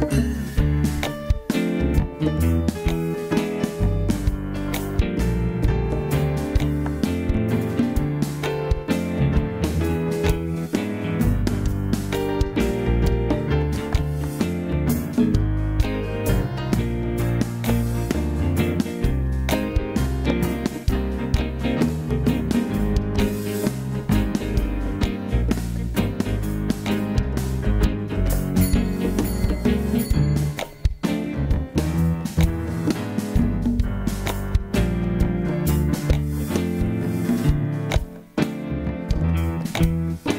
Bye. Bye.